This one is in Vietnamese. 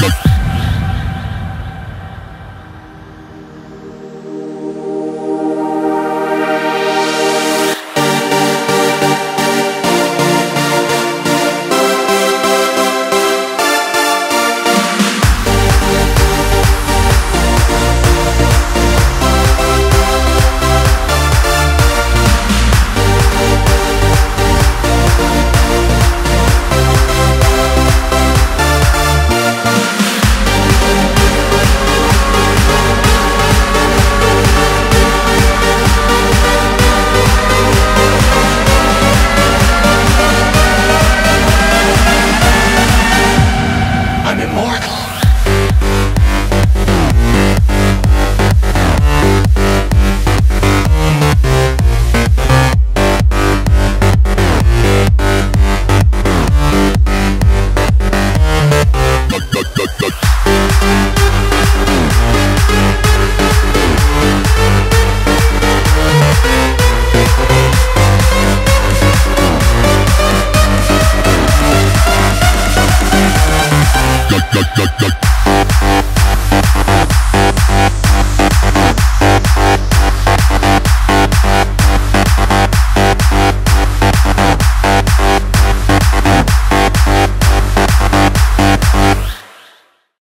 Let's go. duck, duck, duck.